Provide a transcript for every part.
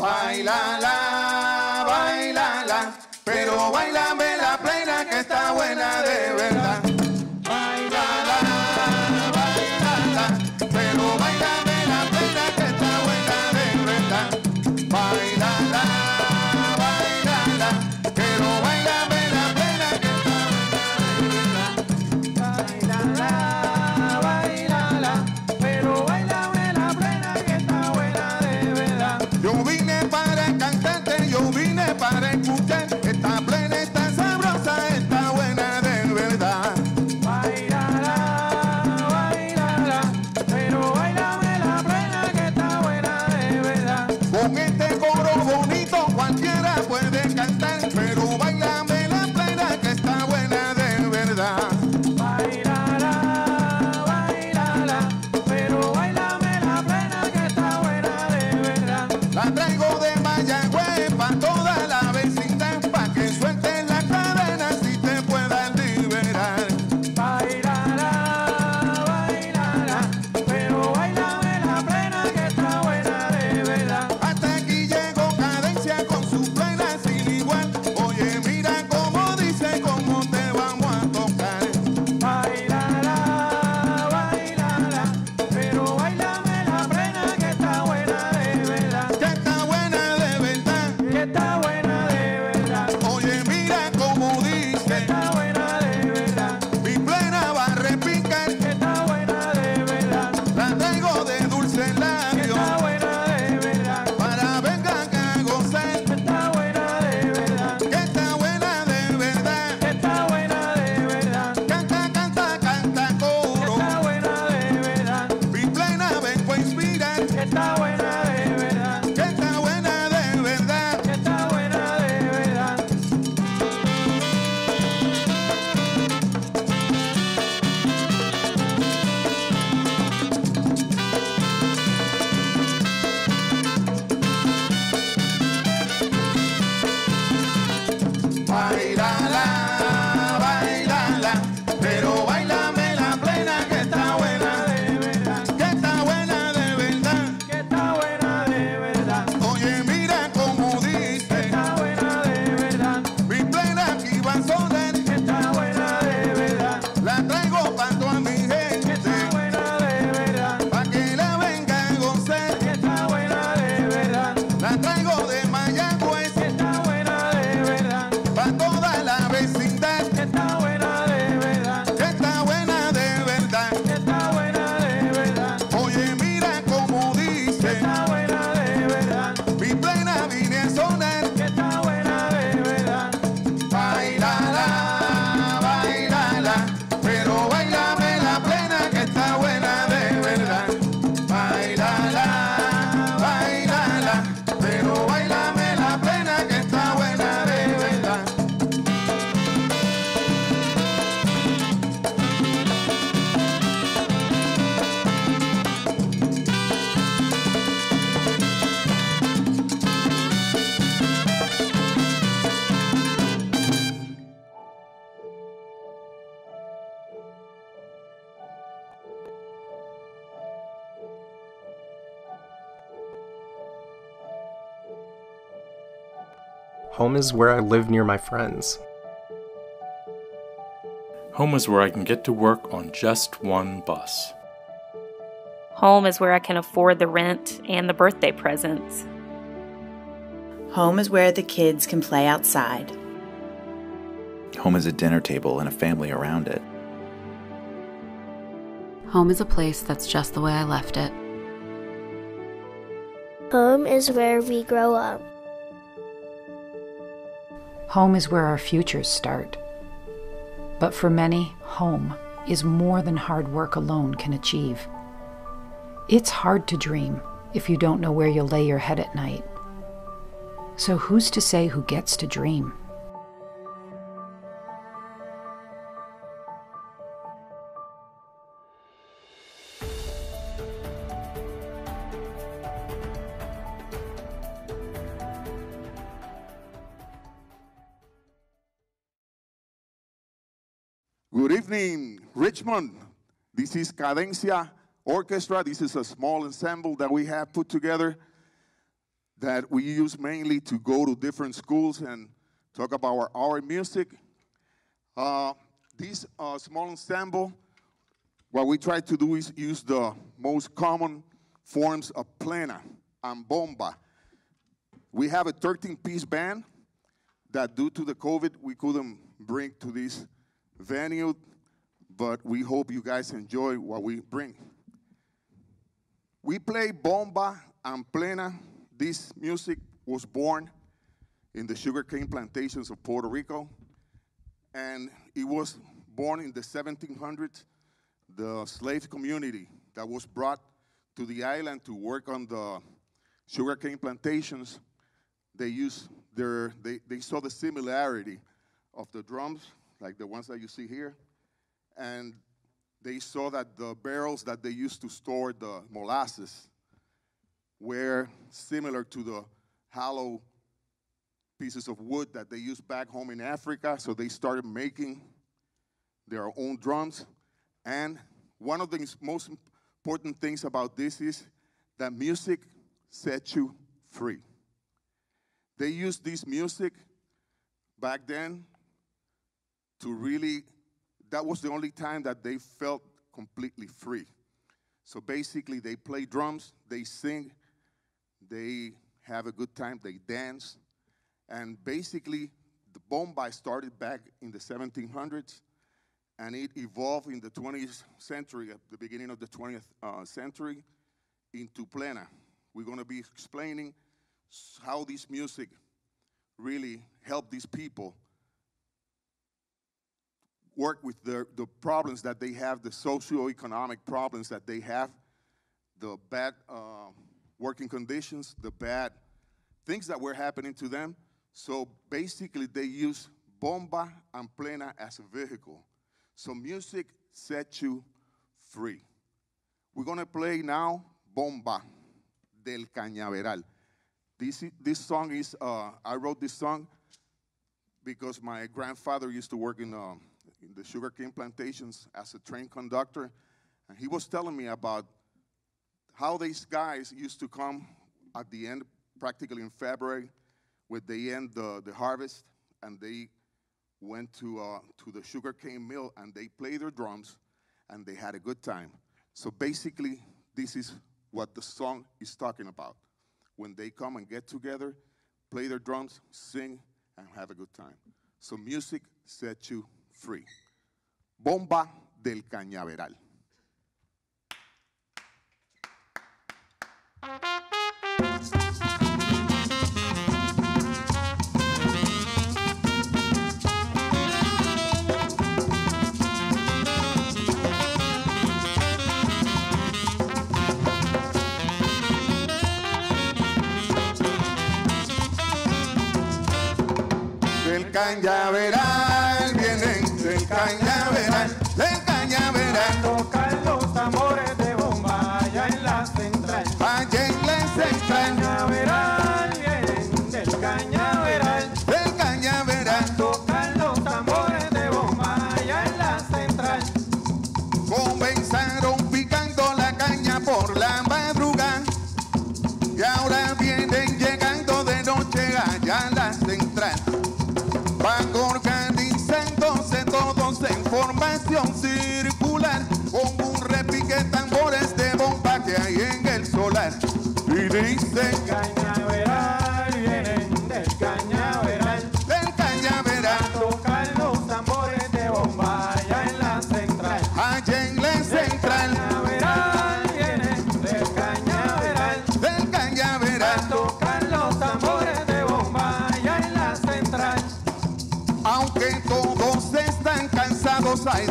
Bailala, bailala, pero bailame la plena que está buena de verdad. Home is where I live near my friends. Home is where I can get to work on just one bus. Home is where I can afford the rent and the birthday presents. Home is where the kids can play outside. Home is a dinner table and a family around it. Home is a place that's just the way I left it. Home is where we grow up. Home is where our futures start. But for many, home is more than hard work alone can achieve. It's hard to dream if you don't know where you'll lay your head at night. So, who's to say who gets to dream? named Richmond. This is Kadencia Orchestra. This is a small ensemble that we have put together that we use mainly to go to different schools and talk about our, our music. Uh, this uh, small ensemble, what we try to do is use the most common forms of plena and bomba. We have a 13-piece band that due to the COVID, we couldn't bring to this venue but we hope you guys enjoy what we bring. We play bomba and plena. This music was born in the sugarcane plantations of Puerto Rico, and it was born in the 1700s. The slave community that was brought to the island to work on the sugarcane plantations, they used their, they, they saw the similarity of the drums, like the ones that you see here, and they saw that the barrels that they used to store the molasses were similar to the hollow pieces of wood that they used back home in Africa. So they started making their own drums. And one of the most important things about this is that music sets you free. They used this music back then to really, that was the only time that they felt completely free. So basically, they play drums, they sing, they have a good time, they dance. And basically, the bomba started back in the 1700s and it evolved in the 20th century, at the beginning of the 20th uh, century, into plena. We're going to be explaining how this music really helped these people work with the, the problems that they have, the socio-economic problems that they have, the bad uh, working conditions, the bad things that were happening to them. So basically, they use bomba and plena as a vehicle. So music sets you free. We're gonna play now Bomba del Cañaveral. This, this song is, uh, I wrote this song because my grandfather used to work in, uh, in the sugarcane plantations as a train conductor. And he was telling me about how these guys used to come at the end, practically in February, when they end the, the harvest, and they went to, uh, to the sugarcane mill and they played their drums and they had a good time. So basically, this is what the song is talking about. When they come and get together, play their drums, sing, and have a good time. So music sets you free. Bomba del Cañaveral. Del cañaveral vienen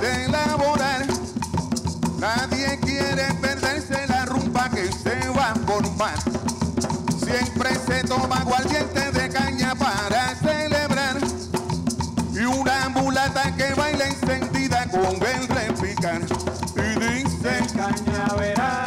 de elaborar, nadie quiere perderse la rumba que se va a formar. Siempre se toma aguardiente de caña para celebrar. Y una mulata que baila encendida con el repicar. Y dice Cañaveral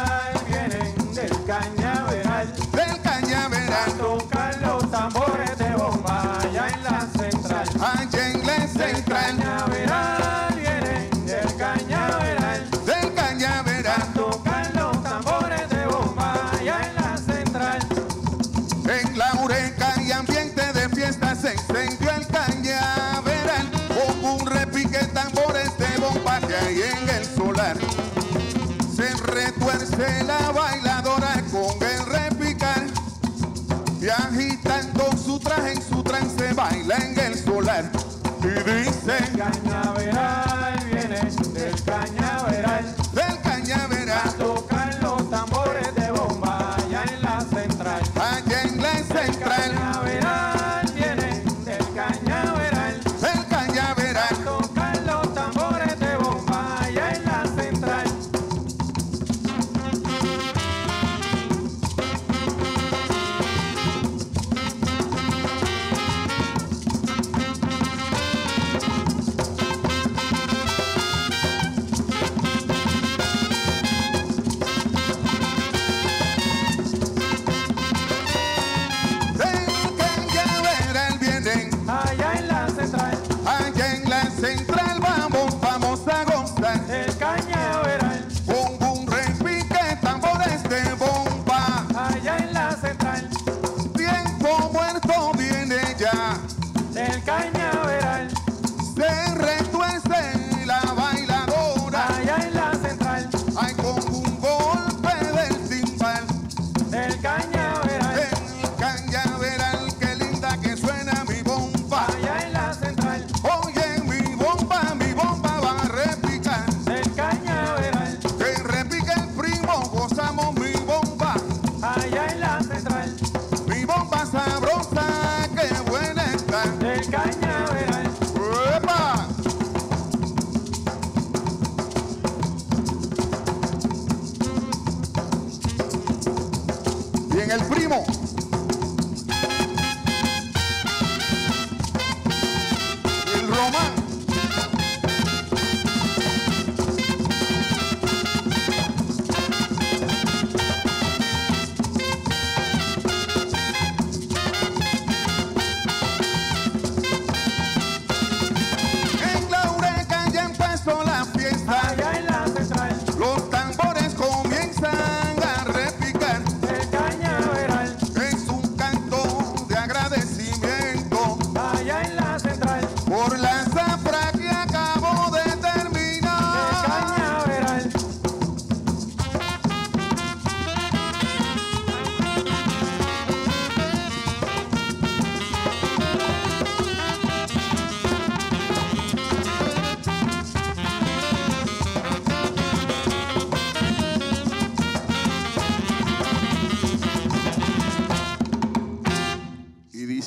que baila en el solar y dice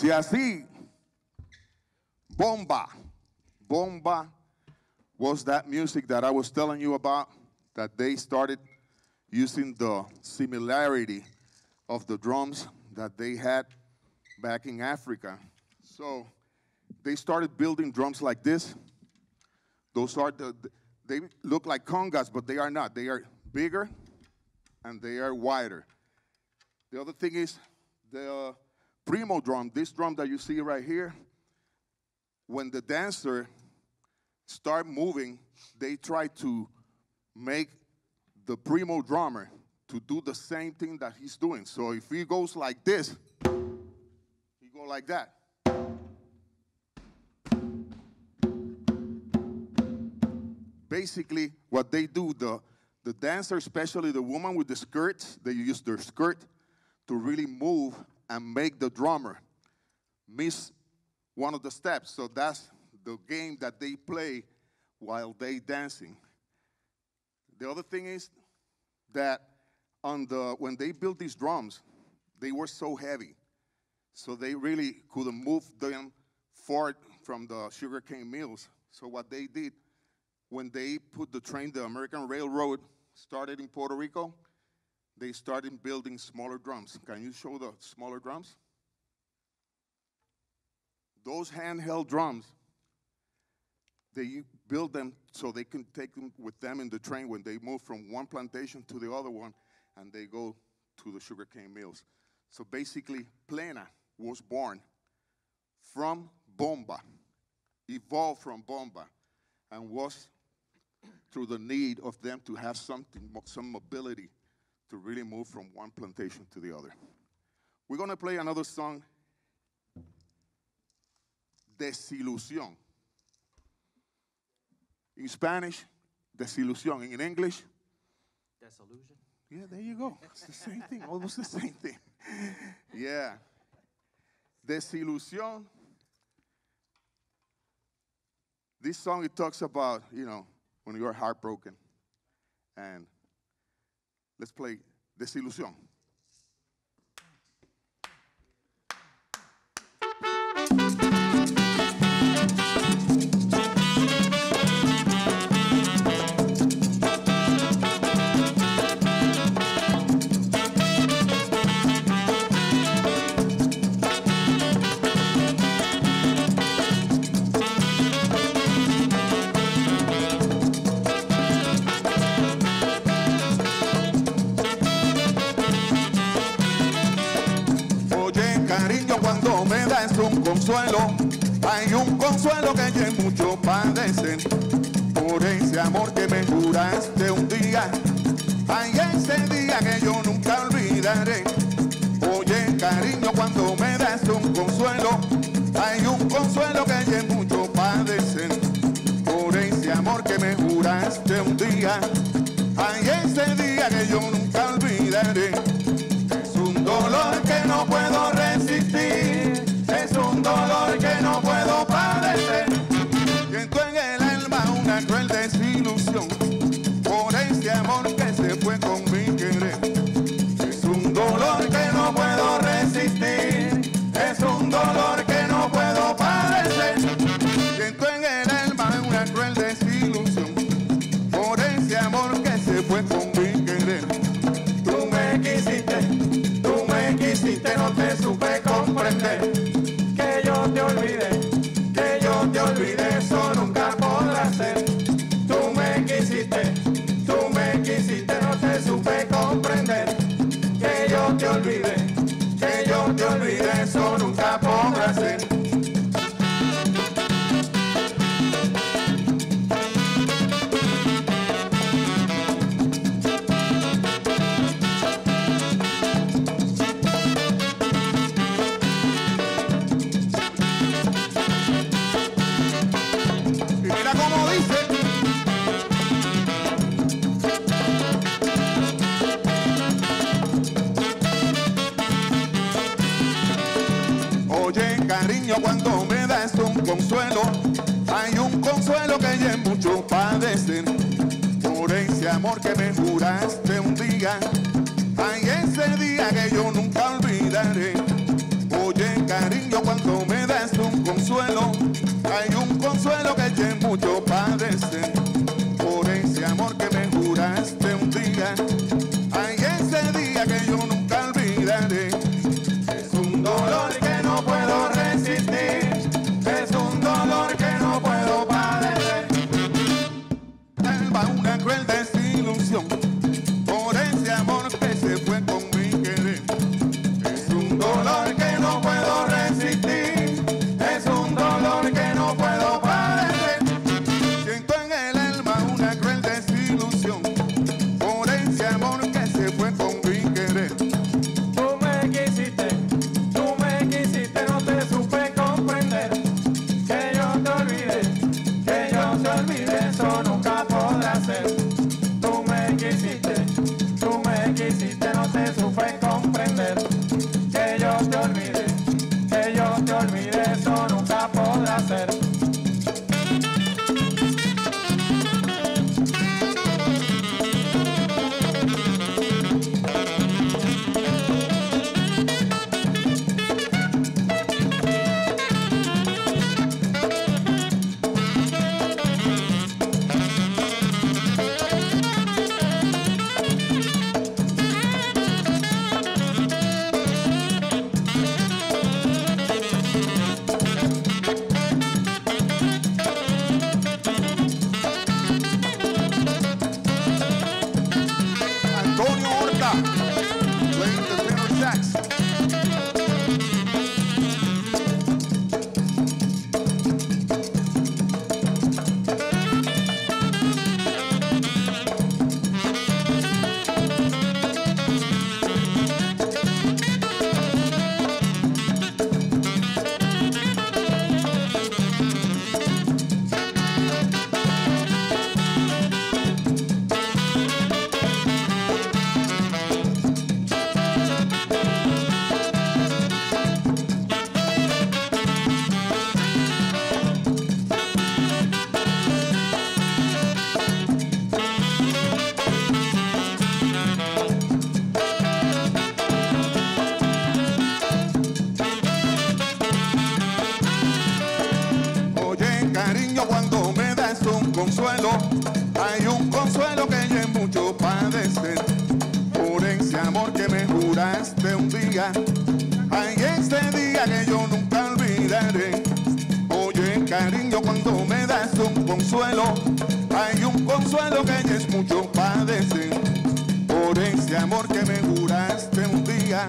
dice así, bomba, bomba was that music that I was telling you about, that they started using the similarity of the drums that they had back in Africa. So they started building drums like this. Those are the, they look like congas, but they are not. They are bigger and they are wider. The other thing is the primo drum, this drum that you see right here, when the dancer start moving, they try to make the primo drummer to do the same thing that he's doing. So if he goes like this, he go like that. Basically, what they do, the, the dancer, especially the woman with the skirts, they use their skirt to really move and make the drummer miss one of the steps. So that's the game that they play while they dancing. The other thing is that on the when they built these drums, they were so heavy, so they really couldn't move them forward from the sugarcane mills. So what they did when they put the train, the American Railroad started in Puerto Rico, they started building smaller drums. Can you show the smaller drums? Those handheld drums, they build them so they can take them with them in the train when they move from one plantation to the other one and they go to the sugarcane mills. So basically, Plena was born from Bomba, evolved from Bomba, and was through the need of them to have something, some mobility to really move from one plantation to the other. We're going to play another song, Desilusión. In Spanish, desilusión. In English, Desillusion. Yeah, there you go. It's the same thing, almost the same thing. yeah. Desilusión. This song, it talks about, you know, when you're heartbroken and Let's play Desilusión. consuelo, hay un consuelo que hay mucho padecer. Por ese amor que me juraste un día, hay ese día que yo nunca olvidaré. Oye, cariño, cuando me das un consuelo, hay un consuelo que hay mucho padecer. Por ese amor que me juraste un día, hay ese día que yo nunca olvidaré. Es un dolor que no puedo resistir dolor que no puedo padecer. Siento en el alma una cruel desilusión por este amor que consuelo, hay un consuelo que es mucho padecer. Por ese amor que me juraste un día,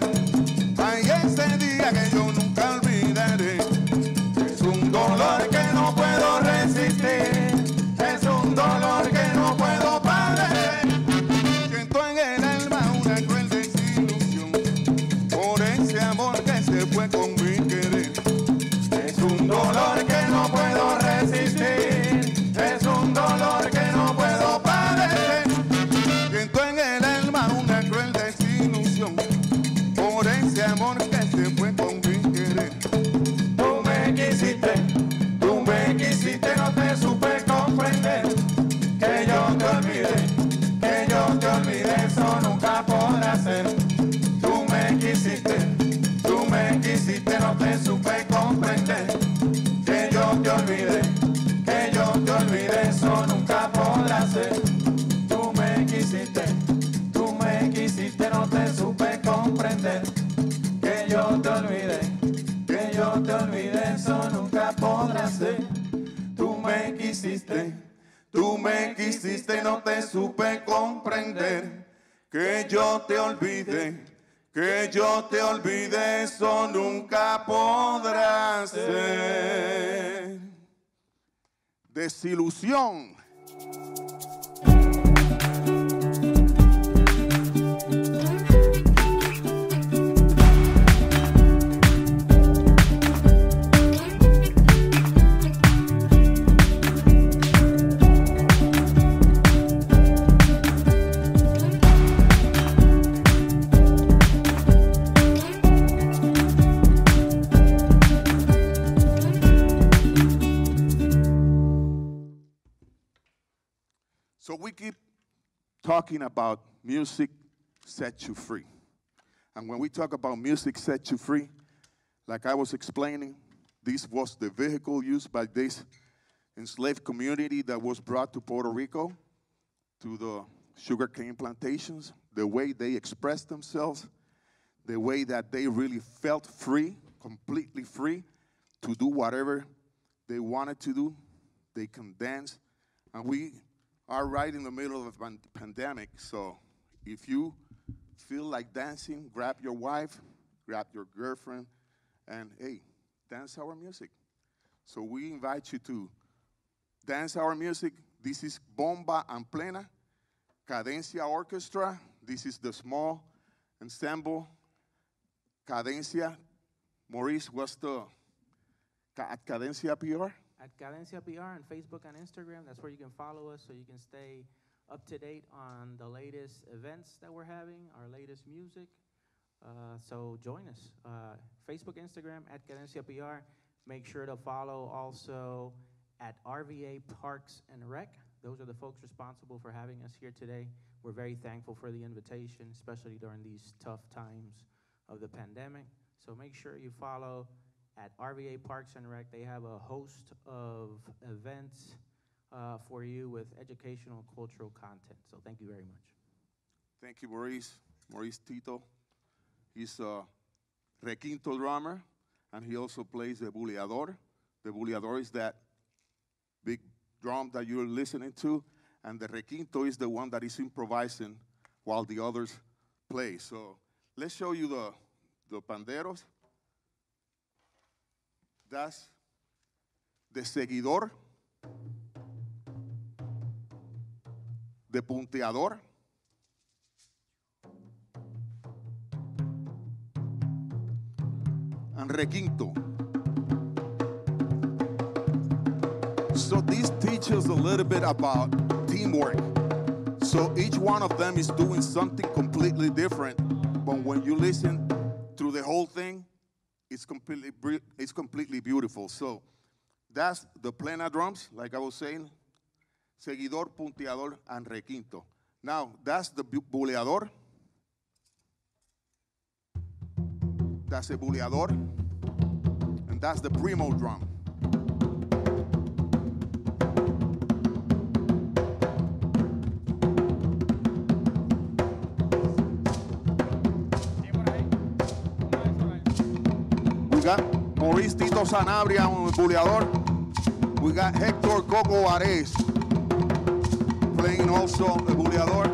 que yo te olvidé, eso nunca podrá ser. Desilusión. So we keep talking about music set you free. And when we talk about music set you free, like I was explaining, this was the vehicle used by this enslaved community that was brought to Puerto Rico to the sugarcane plantations, the way they expressed themselves, the way that they really felt free, completely free to do whatever they wanted to do. They can dance. And we are right in the middle of a pan- pandemic, so if you feel like dancing, grab your wife, grab your girlfriend, and hey, dance our music. So we invite you to dance our music. This is Bomba and Plena, Kadencia Orchestra. This is the small ensemble. Kadencia. Maurice, what's the at Kadencia PR? At Kadencia PR on Facebook and Instagram, that's where you can follow us so you can stay up to date on the latest events that we're having, our latest music. Uh, so join us. Uh, Facebook, Instagram at Kadencia PR. Make sure to follow also at RVA Parks and Rec. Those are the folks responsible for having us here today. We're very thankful for the invitation, especially during these tough times of the pandemic. So make sure you follow at RVA Parks and Rec. They have a host of events uh, for you with educational, cultural content. So thank you very much. Thank you, Maurice. Maurice Tito. He's a requinto drummer, and he also plays the buleador. The buleador is that big drum that you're listening to, and the requinto is the one that is improvising while the others play. So let's show you the, the panderos. That's de seguidor, de punteador. and requinto. So this teaches a little bit about teamwork. So each one of them is doing something completely different, but when you listen through the whole thing, it's completely it's completely beautiful. So that's the plena drums, like I was saying, seguidor, punteador, and requinto. Now that's the bu- buleador. That's a buleador. And that's the primo drum. Maurice Tito Sanabria, un buleador. We got Hector Coco Ares playing also the buleador.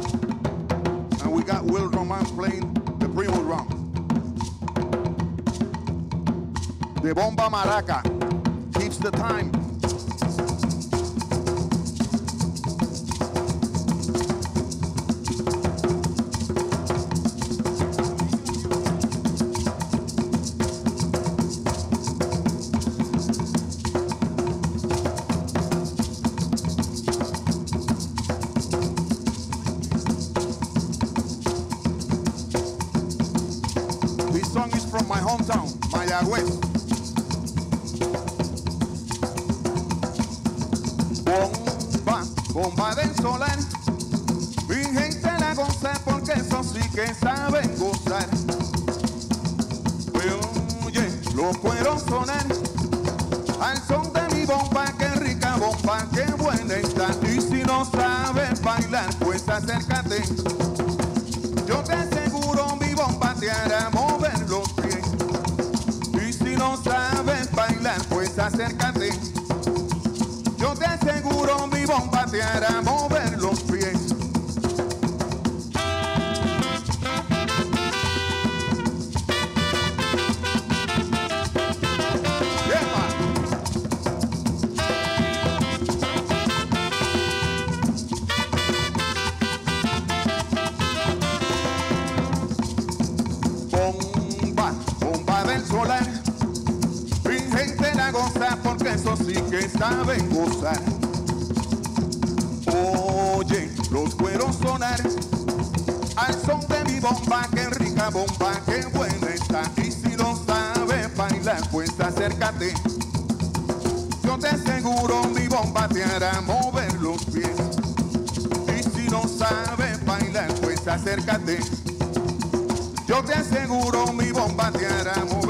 And we got Will Roman playing the primo drum. The bomba maraca keeps the time. Lo puedo sonar al son de mi bomba, qué rica bomba, qué buena está. Y si no sabes bailar, pues acércate. Yo te aseguro mi bomba te hará mover los pies. Y si no sabes bailar, pues acércate. Yo te aseguro mi bomba te hará mover saben gozar. Oye, los cueros sonar al son de mi bomba, qué rica bomba, qué buena está. Y si no sabes bailar, pues acércate. Yo te aseguro mi bomba te hará mover los pies. Y si no sabes bailar, pues acércate. Yo te aseguro mi bomba te hará mover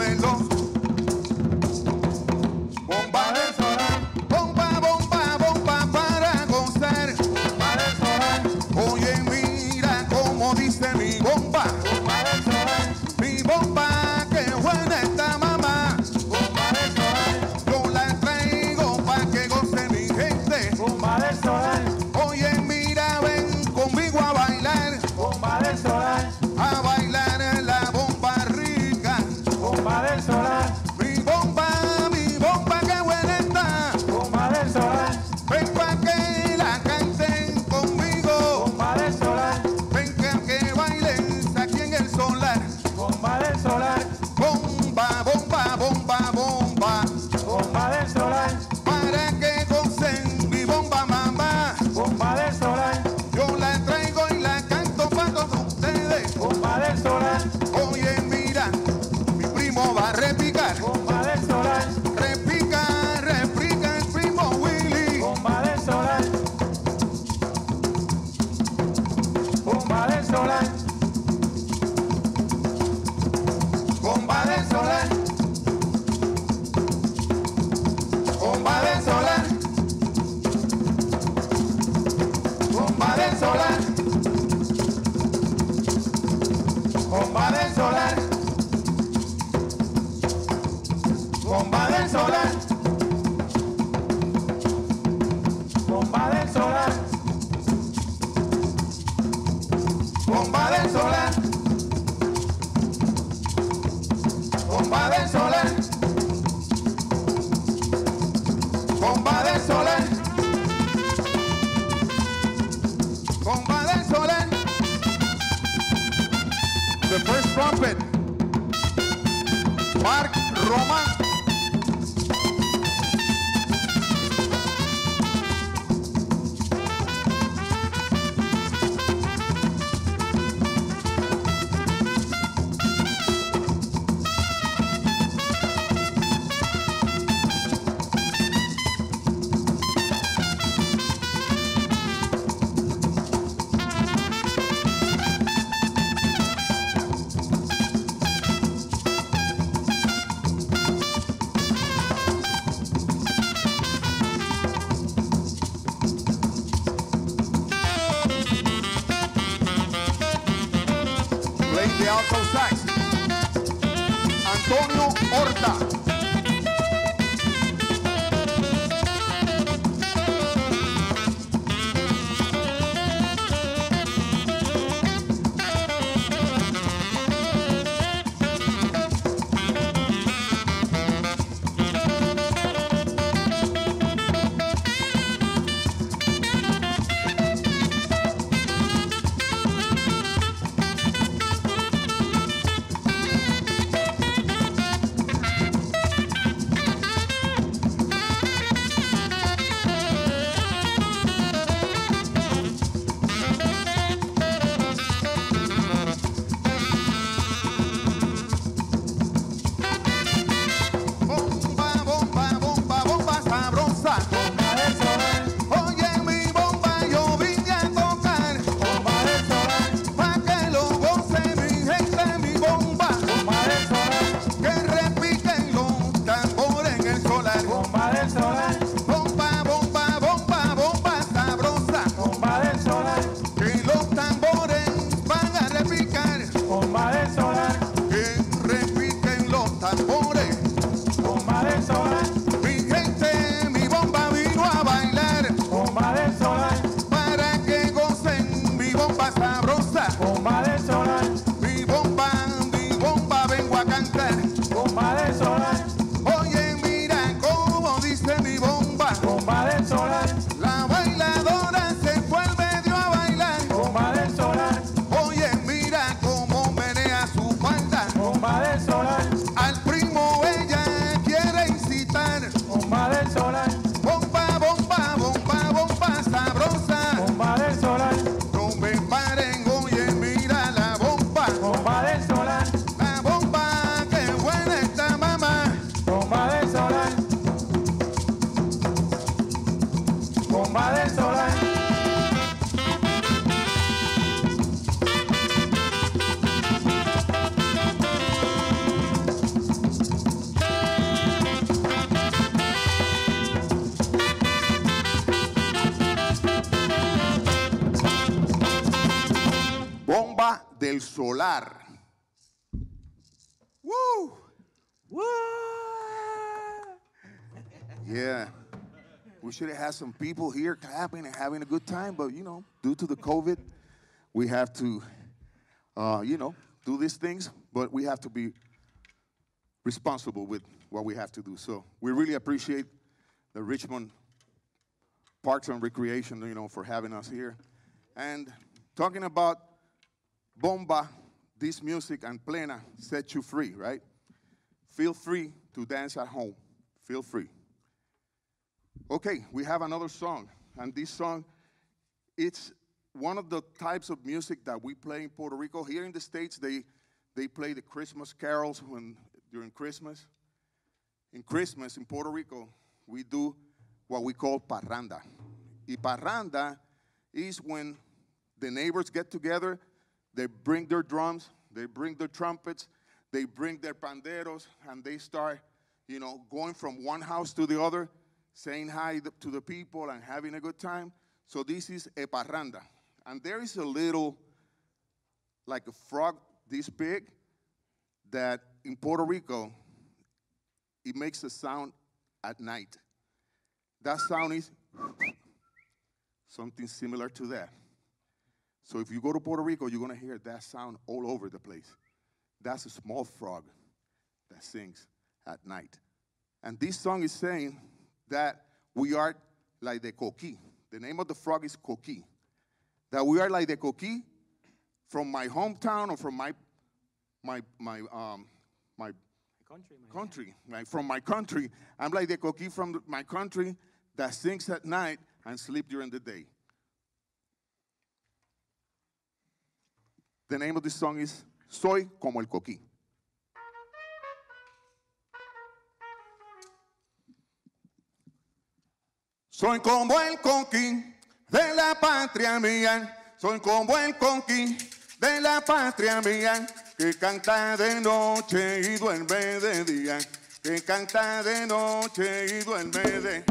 The alto sax. Antonio Horta. Had some people here clapping and having a good time, but you know, due to the COVID, we have to, uh, you know, do these things, but we have to be responsible with what we have to do. So we really appreciate the Richmond Parks and Recreation, you know, for having us here. And talking about bomba, this music and plena set you free, right? Feel free to dance at home. Feel free. Okay, we have another song, and this song, it's one of the types of music that we play in Puerto Rico. Here in the States, they, they play the Christmas carols when, during Christmas. In Christmas in Puerto Rico, we do what we call parranda. Y parranda is when the neighbors get together, they bring their drums, they bring their trumpets, they bring their panderos, and they start, you know, going from one house to the other, saying hi to the people and having a good time. So this is a parranda. And there is a little, like a frog this big, that in Puerto Rico, it makes a sound at night. That sound is something similar to that. So if you go to Puerto Rico, you're gonna hear that sound all over the place. That's a small frog that sings at night. And this song is saying that we are like the coqui. The name of the frog is coqui. That we are like the coqui from my hometown or from my my my um my country, my country, like from my country. I'm like the coqui from my country that sings at night and sleep during the day. The name of this song is Soy como el coquí. Soy como el coquí de la patria mía, soy como el coquí de la patria mía, que canta de noche y duerme de día, que canta de noche y duerme de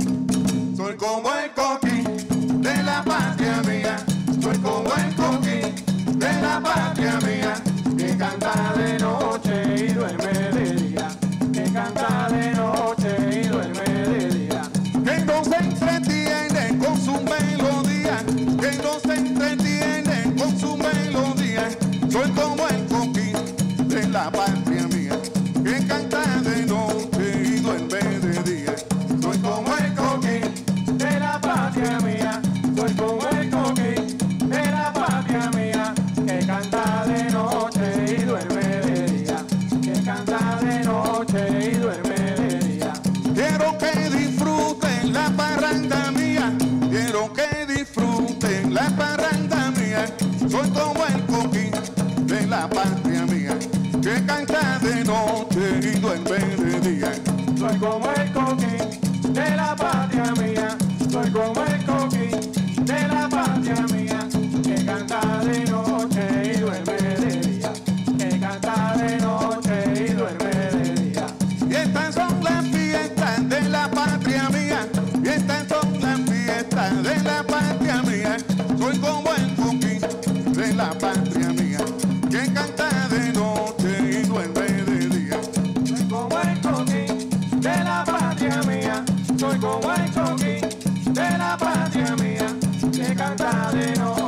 Soy como el coquí de la patria mía, soy como el coquí de la patria mía, que canta de noche y duerme de día, soy como el Soy como el coquí de la patria mía, soy como el canta de noche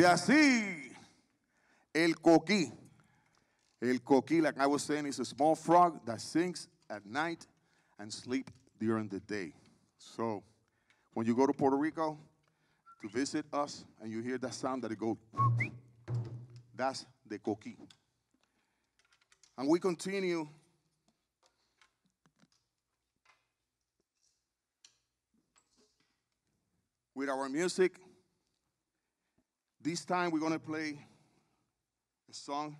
Dice así, el coquí. El coquí, like I was saying, is a small frog that sings at night and sleep during the day. So when you go to Puerto Rico to visit us and you hear that sound that it goes, that's the coquí. And we continue with our music. This time we're going to play a song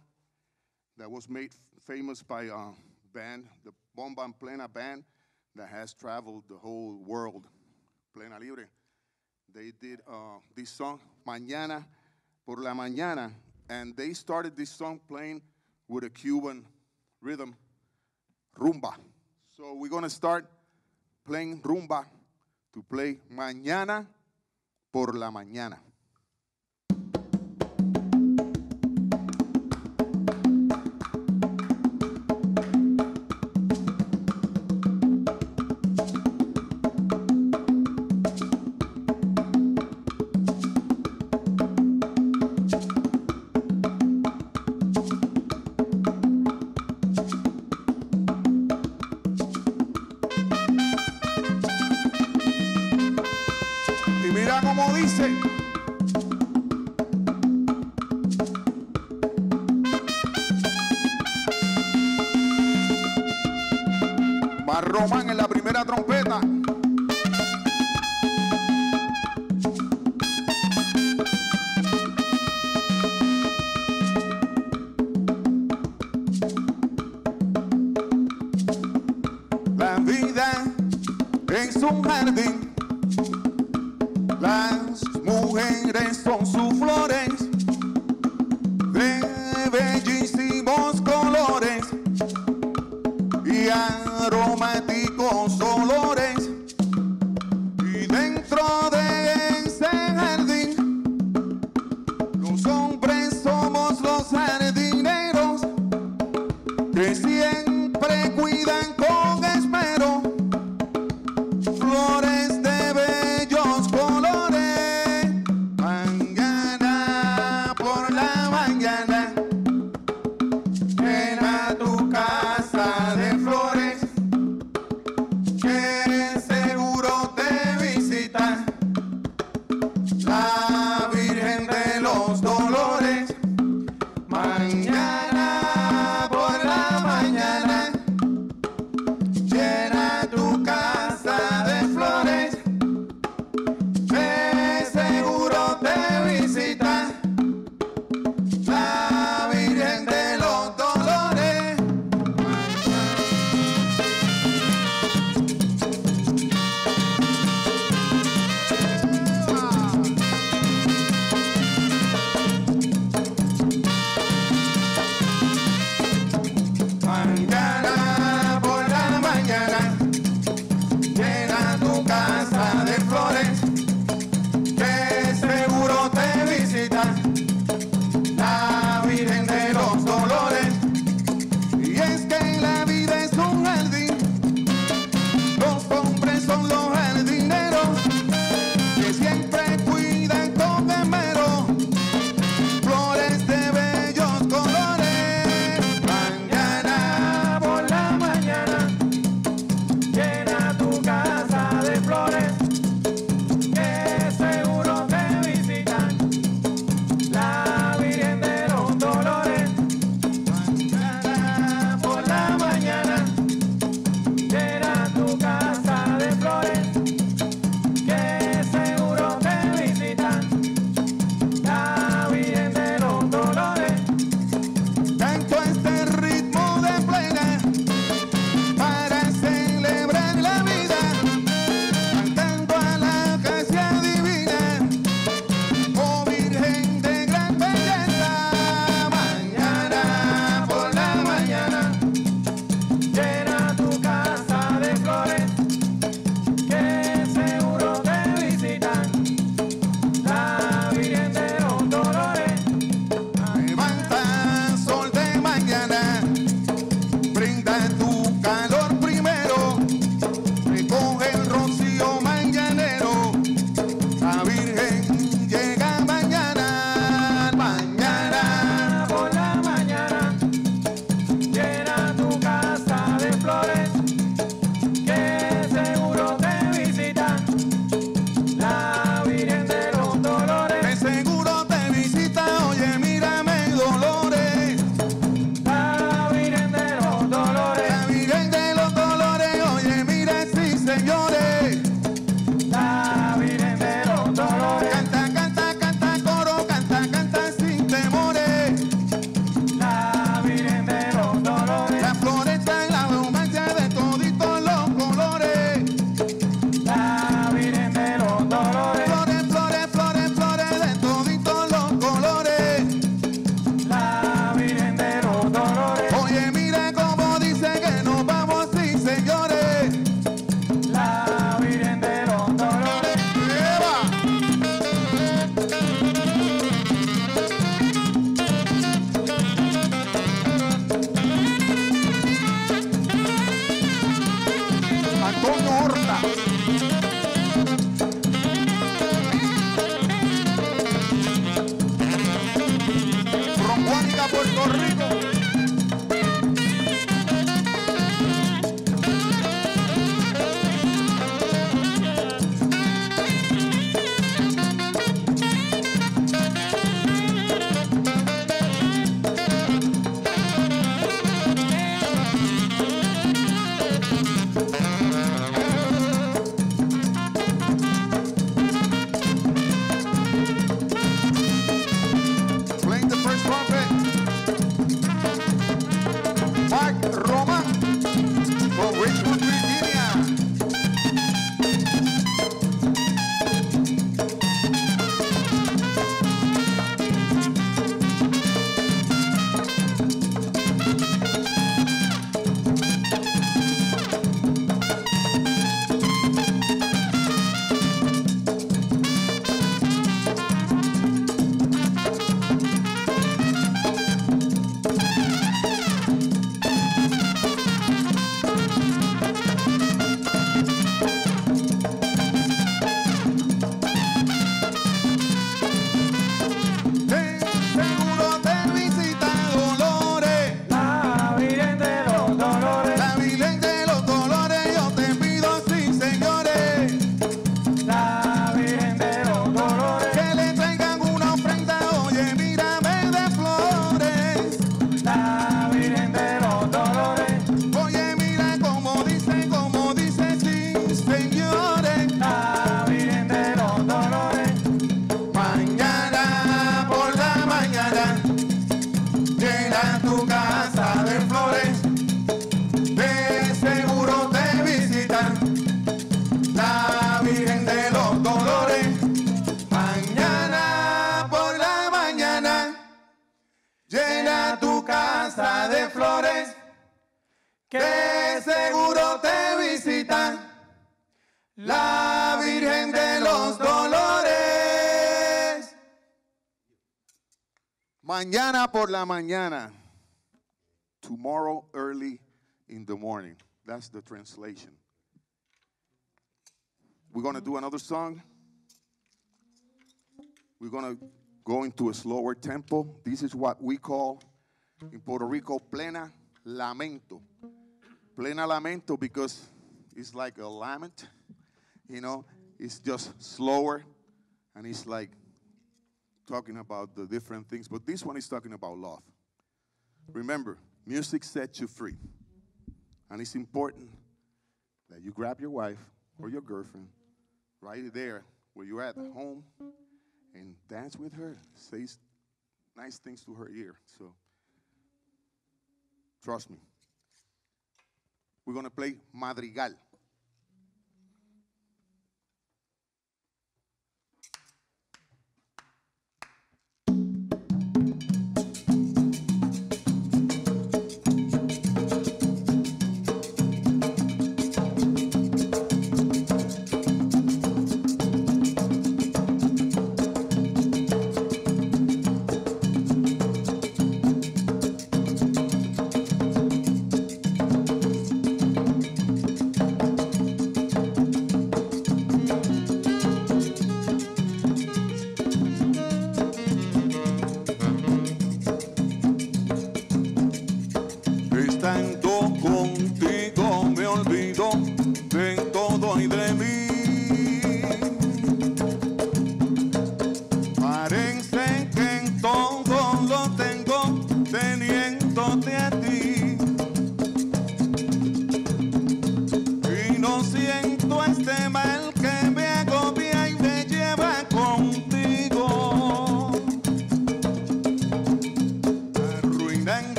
that was made famous by a band, the Bomba Plena band, that has traveled the whole world. Plena Libre. They did uh, this song, Mañana por la Mañana, and they started this song playing with a Cuban rhythm, rumba. So we're going to start playing rumba to play Mañana por la Mañana. Las mujeres son sus flores Mañana por la mañana. Tomorrow early in the morning. That's the translation. We're going to do another song. We're going to go into a slower tempo. This is what we call in Puerto Rico plena lamento. Plena lamento because it's like a lament. You know, it's just slower and it's like talking about the different things, but this one is talking about love. Remember, music sets you free. And it's important that you grab your wife or your girlfriend right there where you're at home and dance with her. Say nice things to her ear. So, trust me. We're going to play Madrigal.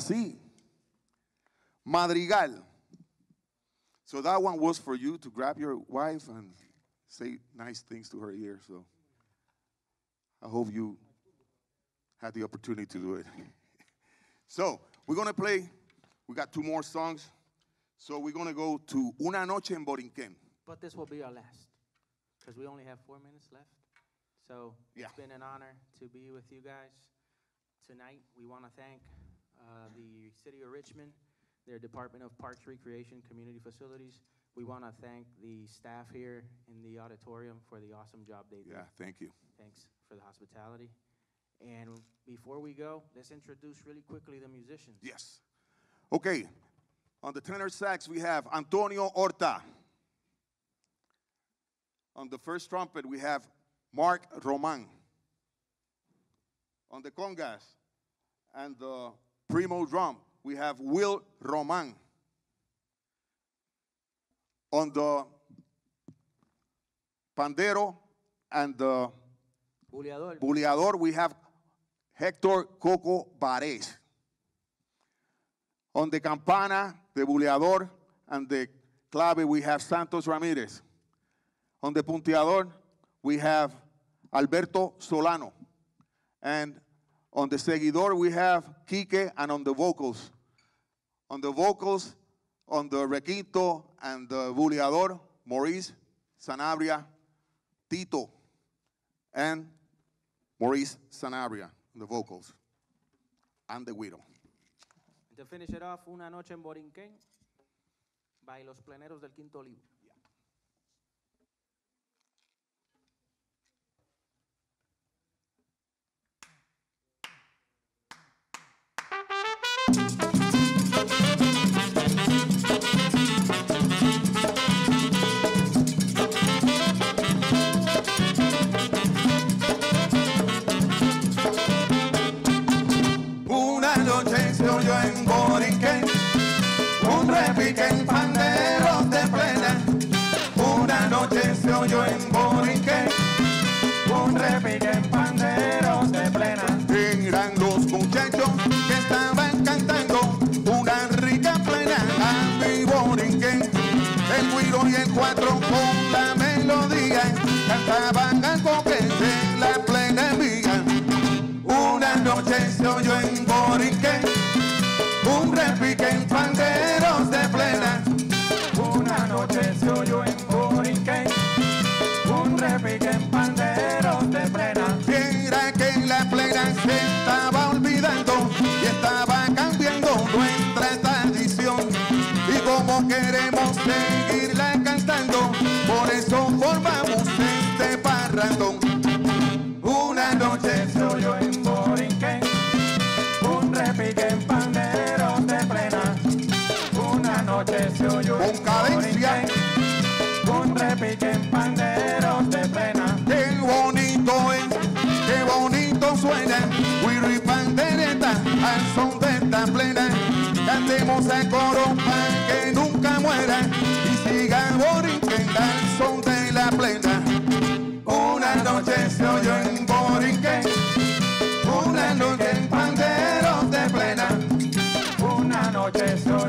Así, madrigal. So that one was for you to grab your wife and say nice things to her ear. So I hope you had the opportunity to do it. so we're gonna play. We got two more songs. So we're gonna go to Una Noche en Borinquen. But this will be our last because we only have four minutes left. So Yeah. it's been an honor to be with you guys tonight. We want to thank uh, the City of Richmond, their Department of Parks, Recreation, Community Facilities. We want to thank the staff here in the auditorium for the awesome job they did. Yeah, thank you. Thanks for the hospitality. And before we go, let's introduce really quickly the musicians. Yes. Okay. On the tenor sax, we have Antonio Horta. On the first trumpet, we have Mark Roman. On the congas and the primo drum, we have Will Roman. On the pandero and the Juliador. buleador, we have Hector Coco Bares. On the campana, the buleador, and the clave, we have Santos Ramirez. On the punteador, we have Alberto Solano. And on the seguidor, we have Kike, and on the vocals. On the vocals, on the requinto and the buleador, Maurice Sanabria, Tito, and Maurice Sanabria, the vocals, and the widow. To finish it off, Una Noche en Borinquen by Los Pleneros del Quinto Olivo.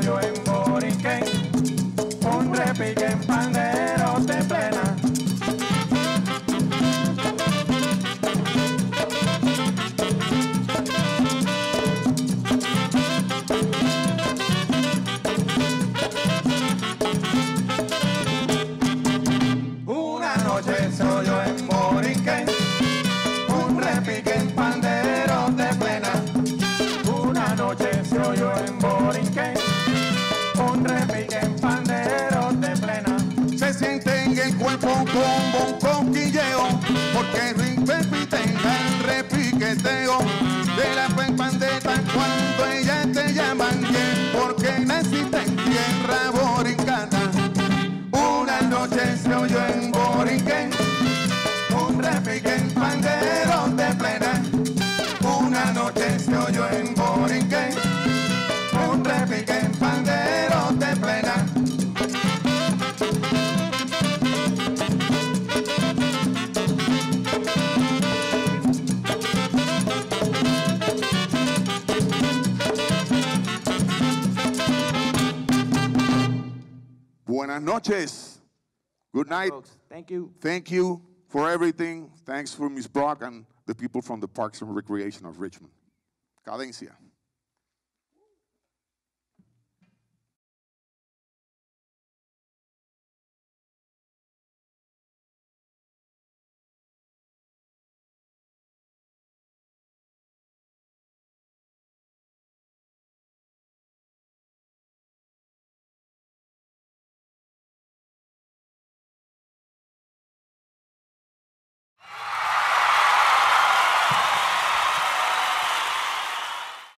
yo, yo, yo. de la pan de. Chase. Good night. Folks. Thank you. Thank you for everything. Thanks for Ms. Brock and the people from the Parks and Recreation of Richmond. Kadencia.